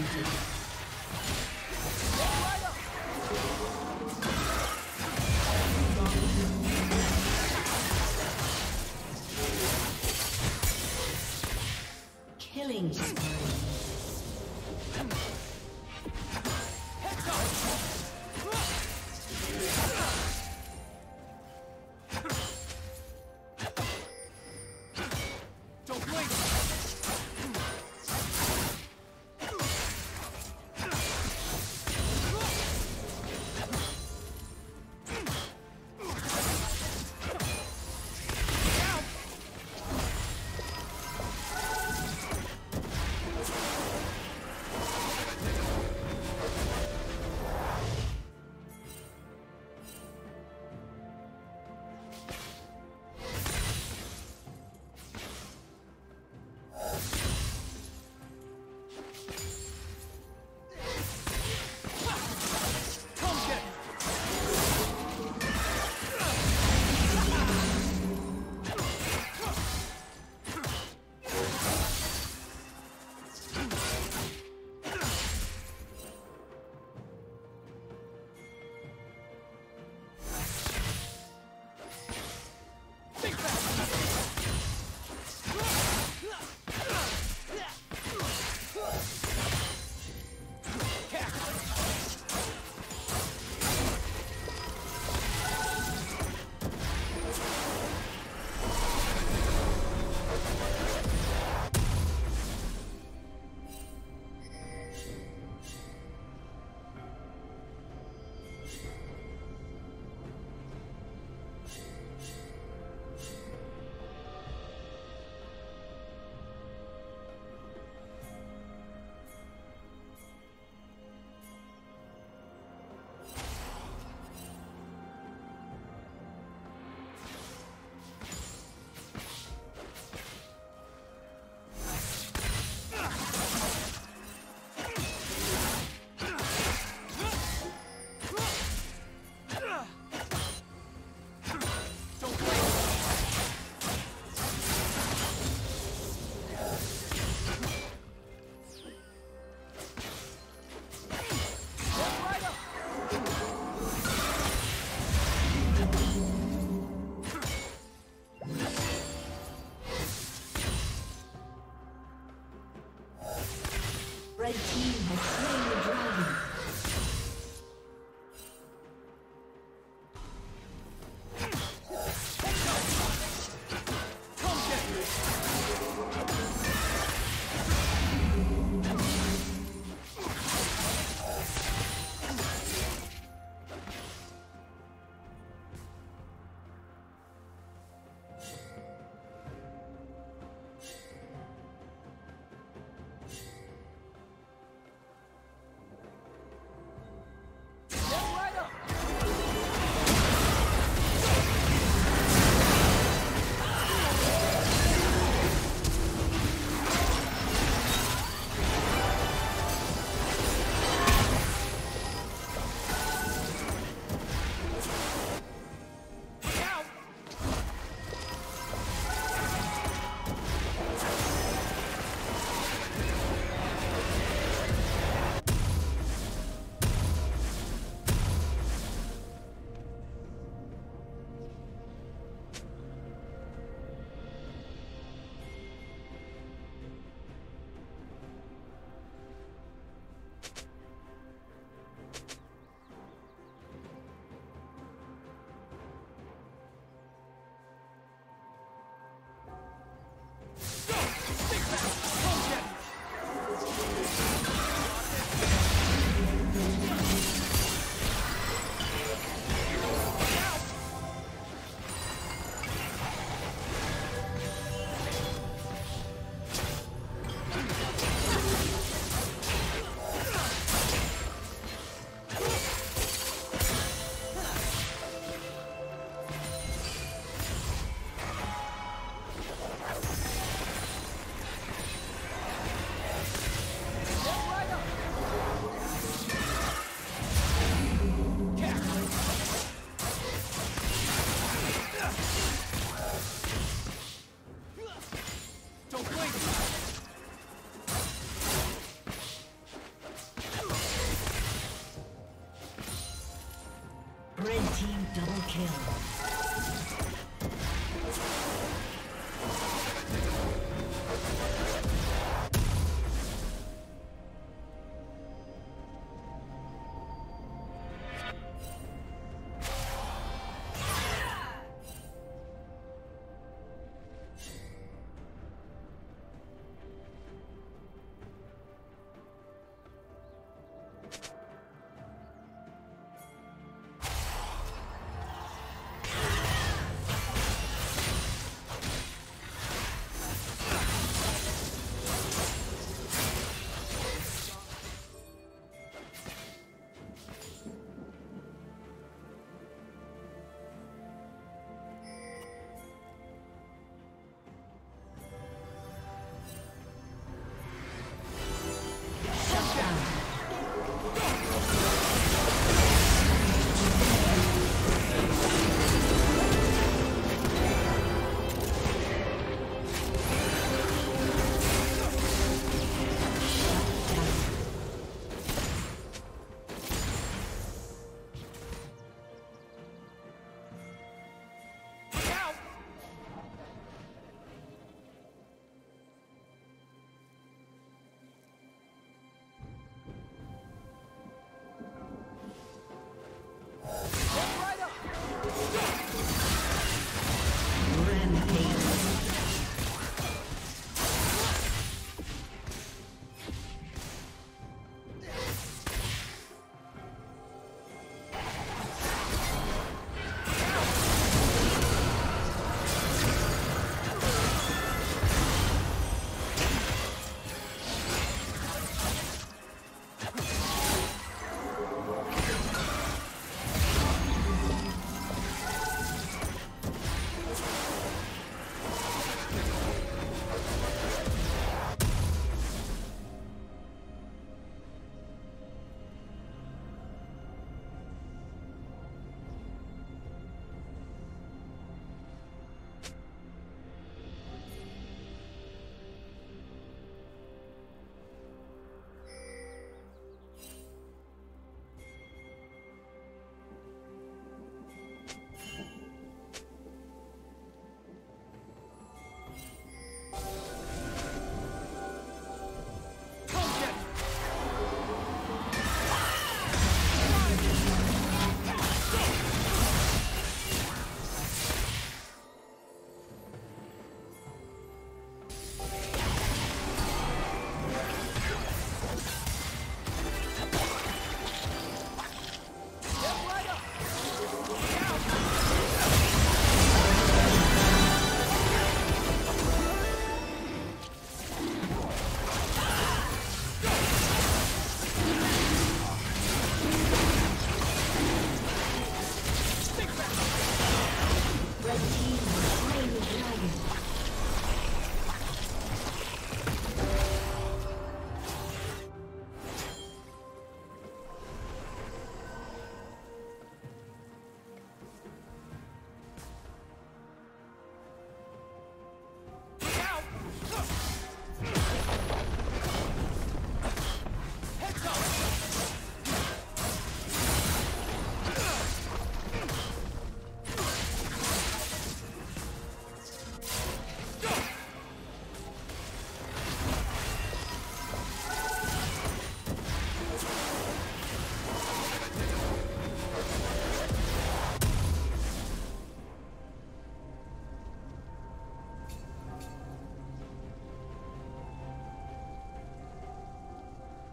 Executed.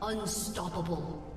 Unstoppable.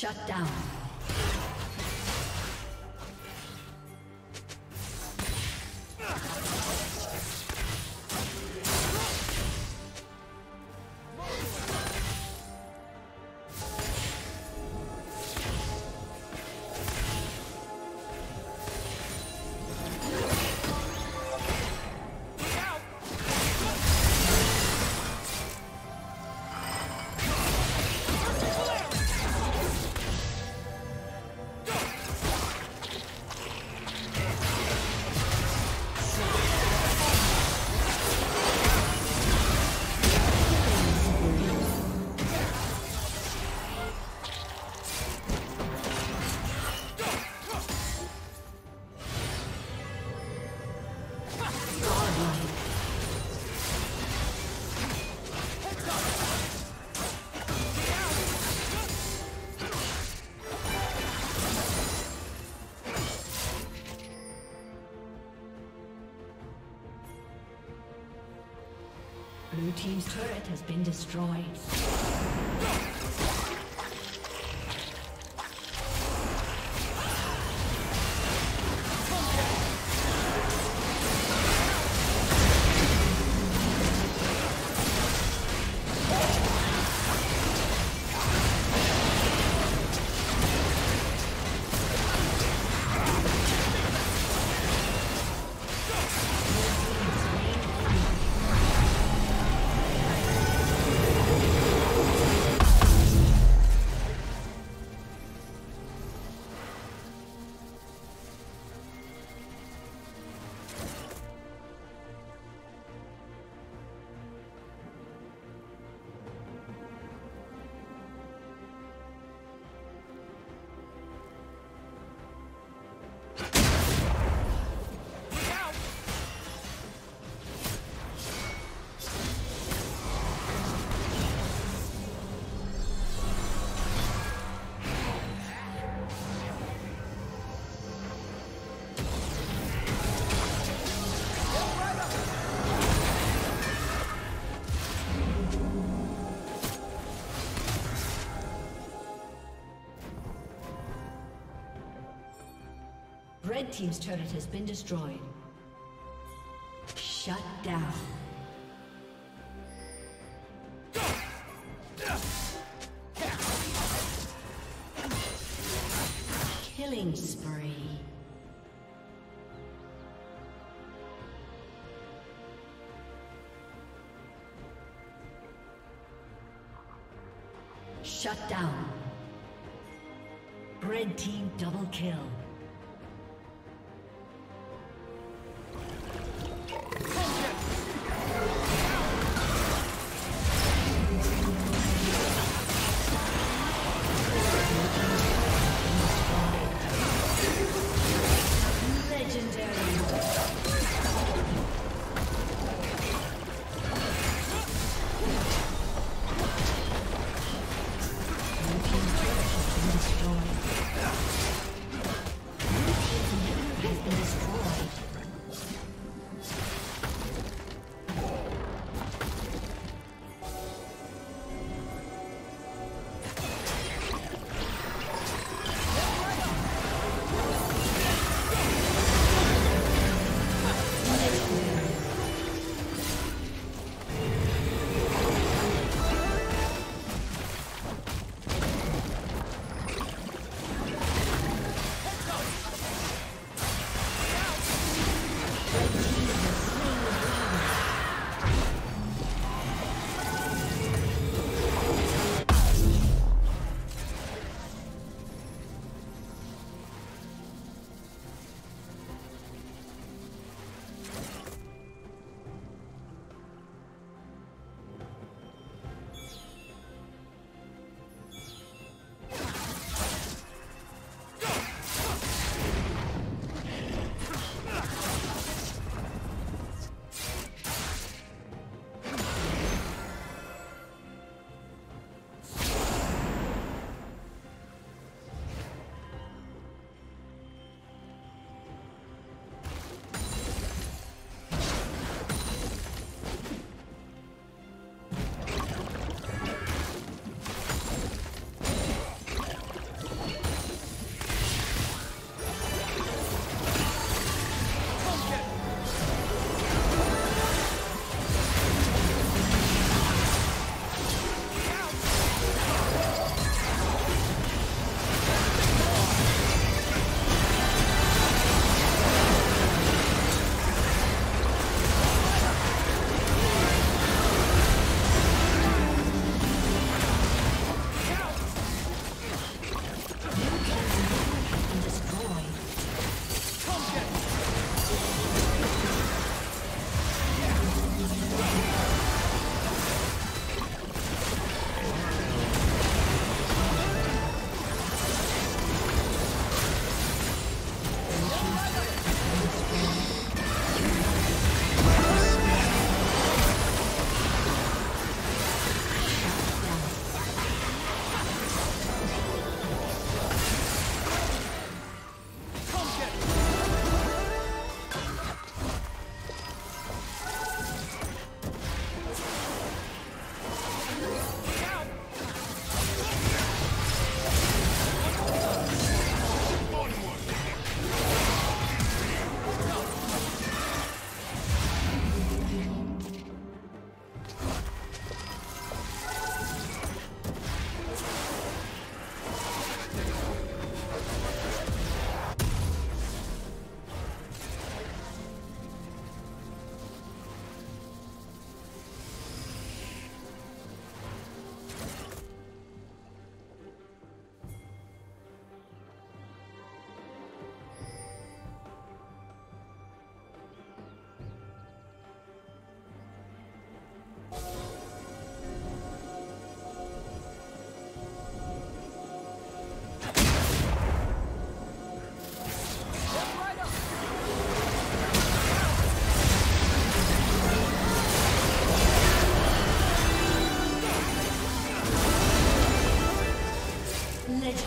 Shut down. Been destroyed. Red Team's turret has been destroyed. Shut down. Killing spree. Shut down. Red Team double kill.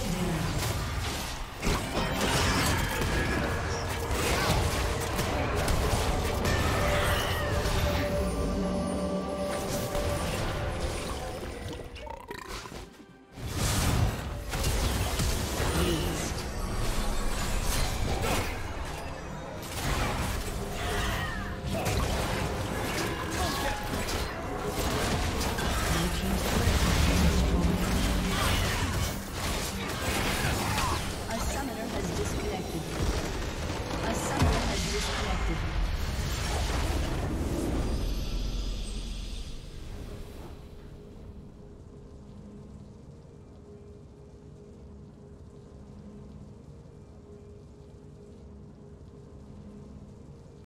Legendary.